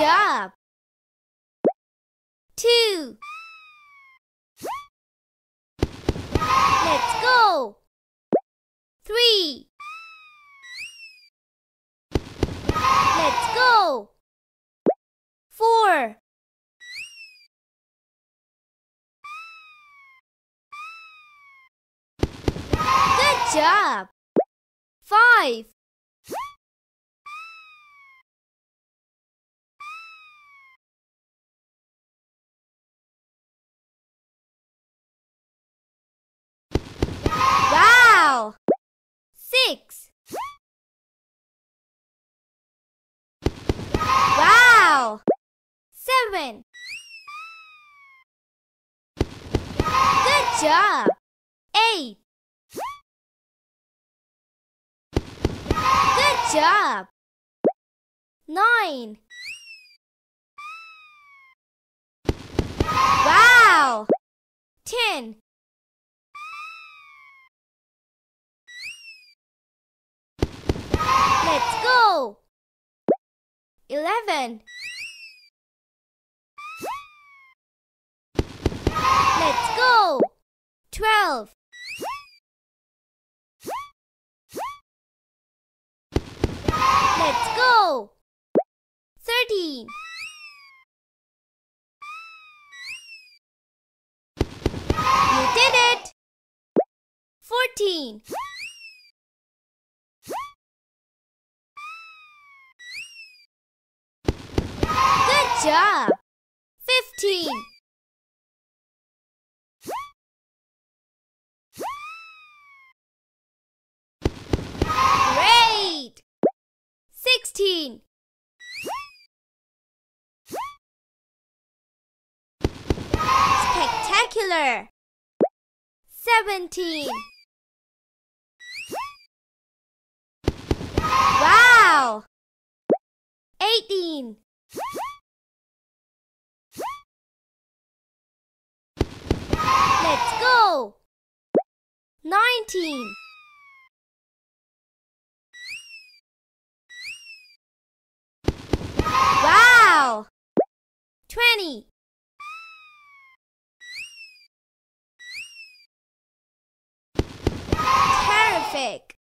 job! Two. Let's go! Three. Let's go! Four. Good job! Five. Seven. Good job! Eight. Good job! Nine. Wow! Ten. Let's go! Eleven. Let's go! Twelve. Let's go! Thirteen. You did it! Fourteen. Good job! Fifteen. Great! Sixteen. Spectacular! Seventeen. Wow! Eighteen. Let's go! Nineteen. Wow! Twenty. Terrific!